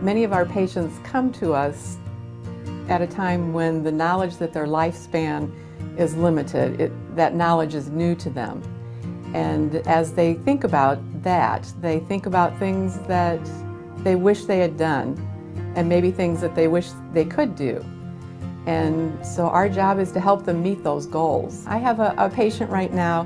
Many of our patients come to us at a time when the knowledge that their lifespan is limited. It, that knowledge is new to them. And as they think about that, they think about things that they wish they had done and maybe things that they wish they could do. And so our job is to help them meet those goals. I have a, a patient right now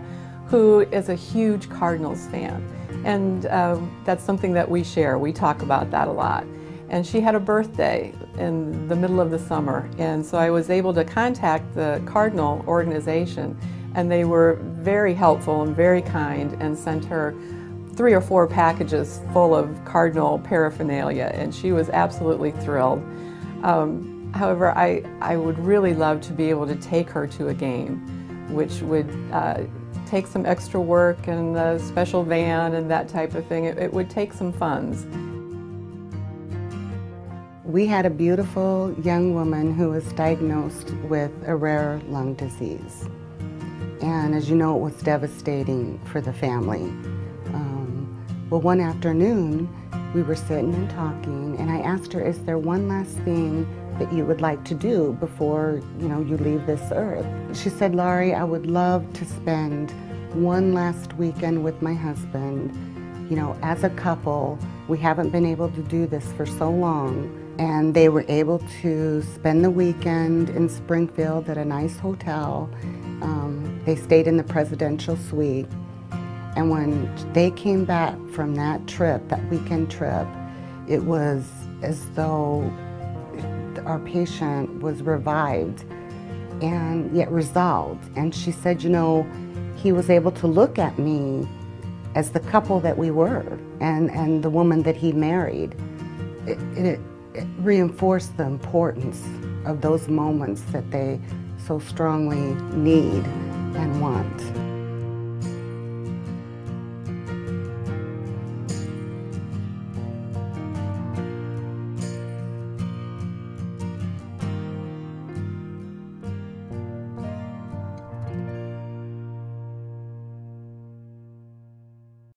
who is a huge Cardinals fan. And uh, that's something that we share. We talk about that a lot. And she had a birthday in the middle of the summer. And so I was able to contact the Cardinal organization and they were very helpful and very kind and sent her three or four packages full of Cardinal paraphernalia and she was absolutely thrilled. Um, however, I, I would really love to be able to take her to a game, which would uh, take some extra work and a special van and that type of thing. It, it would take some funds. We had a beautiful young woman who was diagnosed with a rare lung disease. And as you know, it was devastating for the family. Um, well, one afternoon, we were sitting and talking, and I asked her, is there one last thing that you would like to do before, you know, you leave this earth? She said, Laurie, I would love to spend one last weekend with my husband. You know, as a couple, we haven't been able to do this for so long. And they were able to spend the weekend in Springfield at a nice hotel um, they stayed in the presidential suite. And when they came back from that trip, that weekend trip, it was as though our patient was revived and yet resolved. And she said, you know, he was able to look at me as the couple that we were and, and the woman that he married. It, it, it reinforced the importance of those moments that they so strongly need and want.